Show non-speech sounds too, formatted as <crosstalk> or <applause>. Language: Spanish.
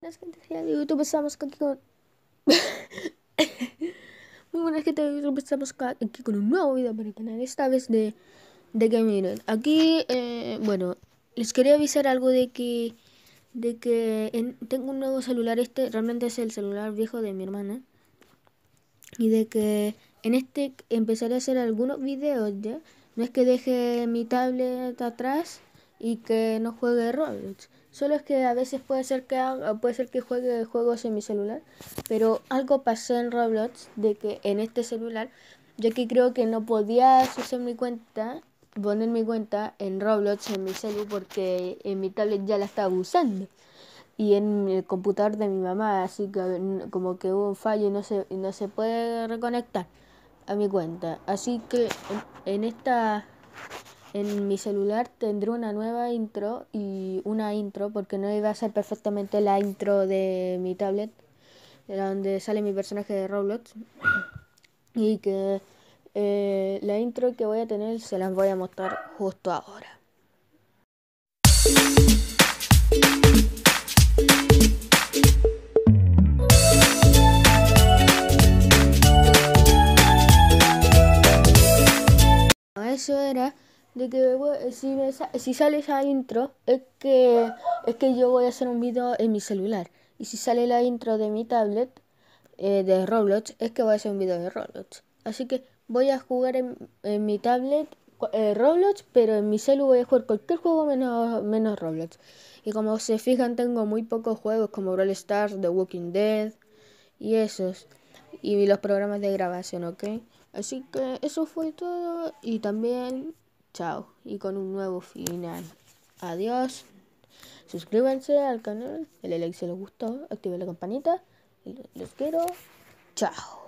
buenas gente de YouTube, estamos aquí con... <laughs> Muy buenas gente de YouTube, estamos aquí con un nuevo video para el canal, esta vez de, de Gaming. Aquí, eh, bueno, les quería avisar algo de que... De que tengo un nuevo celular, este realmente es el celular viejo de mi hermana. Y de que en este empezaré a hacer algunos videos ya. No es que deje mi tablet atrás y que no juegue Roblox. Solo es que a veces puede ser que puede ser que juegue juegos en mi celular, pero algo pasó en Roblox de que en este celular, ya que creo que no podía hacer mi cuenta, poner mi cuenta en Roblox en mi celular porque en mi tablet ya la estaba usando y en el computador de mi mamá, así que como que hubo un fallo y no se no se puede reconectar a mi cuenta. Así que en esta en mi celular tendré una nueva intro y una intro porque no iba a ser perfectamente la intro de mi tablet, donde sale mi personaje de Roblox. Y que eh, la intro que voy a tener se las voy a mostrar justo ahora. Eso era de que si, si sale esa intro es que es que yo voy a hacer un video en mi celular. Y si sale la intro de mi tablet eh, de Roblox es que voy a hacer un video de Roblox. Así que voy a jugar en, mi tablet eh, Roblox pero en mi celular voy a jugar cualquier juego menos, menos Roblox. Y como se fijan tengo muy pocos juegos como Brawl Stars, The Walking Dead y esos. Y los programas de grabación, ¿ok? Así que eso fue todo. Y también Chao. Y con un nuevo final. Adiós. Suscríbanse al canal. El like si les gustó. Activen la campanita. Los quiero. Chao.